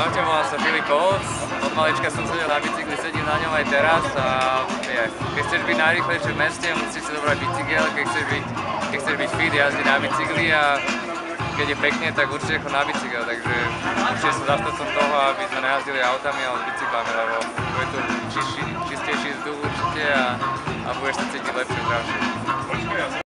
Čaute, volám sa Filip Kolc, od malička som sedel na bicykli, sedím na ňom aj teraz a je, keď chceš byť najrýchlejšie v meste, musíš si dobrať bicykel, keď chceš byť, keď chceš byť fit, jazdi na bicykli a keď je pekne, tak určite chod na bicykel, takže určite som zastancom toho, aby sme nejazdili autami, ale bicyklami, lebo bude tu čistejší vzduch určite a, a budeš sa cítiť lepšie, zdravšie.